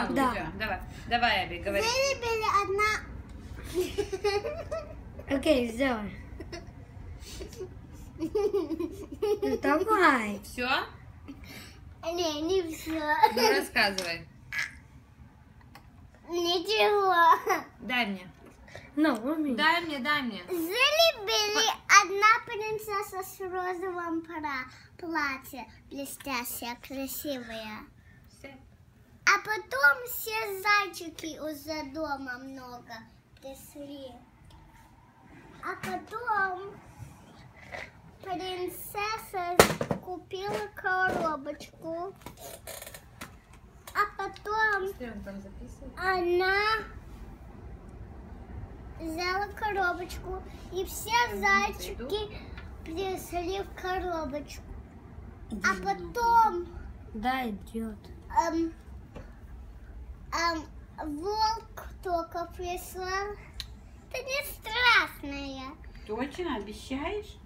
начала. Да. Давай, давай, Аби, говори. Вылепили одна... Окей, сделай. Ну давай. Все? Не, не все. Ну рассказывай. Ничего. Дай мне. Ну, умей. Дай мне, дай мне. Жили-были одна принцесса с розовым пра- платье, блестящее, красивое. А потом все зайчики из-за дома много пришли. А потом принцесса купила коробочку. А потом она взяла коробочку, и все зайчики пришли в коробочку. А потом Да, идет. эм, эм, волк только прислал. Это не страшное. Точно, обещаешь?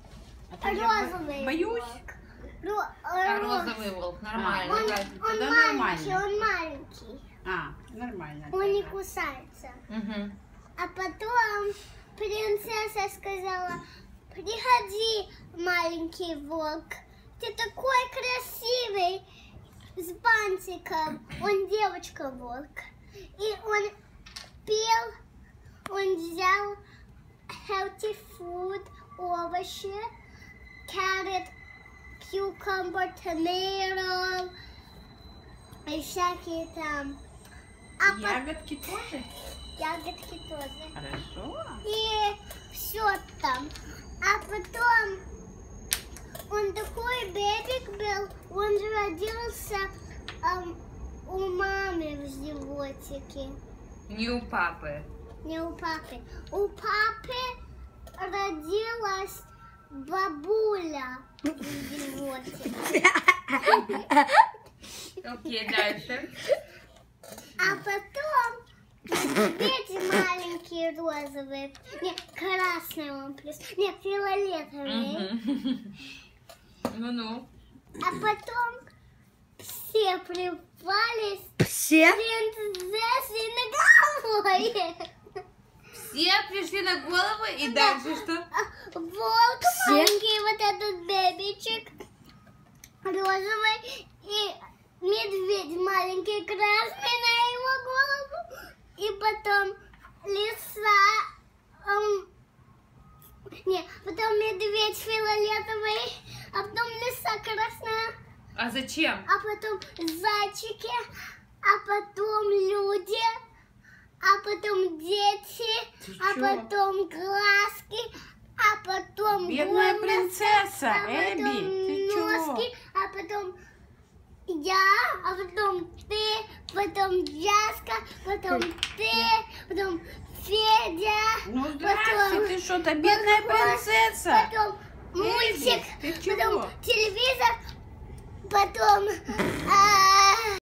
А Розовый боюсь. волк. Ро- А э, роз- розовый волк, нормально. Он, да, он маленький, нормально. он маленький. А, нормально. Он не кусается. Мгм. А потом принцесса сказала, приходи, маленький волк, ты такой красивый, с бантиком. Он девочка-волк. И он пел, он взял healthy food, овощи, carrot, cucumber, tomato, и всякие там. А Ягодки тоже? ягодки тоже. Хорошо. И все там. А потом он такой бебик был, он родился ам, у мамы в животике, Не у папы. не у папы. У папы родилась бабуля в животике. Окей, дальше. А потом эти маленькие розовые, нет, красный он плюс, нет, фиолетовый. Ну-ну. А потом все припались Все? принцессе на головой. Все пришли на голову, и дальше что? А Волк Все? маленький, вот этот бебичек розовый, и медведь маленький красный на его голову, и потом лиса, эм, не, потом медведь фиолетовый, а потом лиса красная. А зачем? а потом зайчики, а потом люди, а потом дети, а потом глазки, а потом Бедная волосы, принцесса, а Эбби, потом ты чего? носки, а потом я, а потом ты, потом Яска, потом ты, потом Федя, Ну здрасте, потом ты что-то бедная Барбос, принцесса. потом мультик, ты чего? потом телевизор, потом а,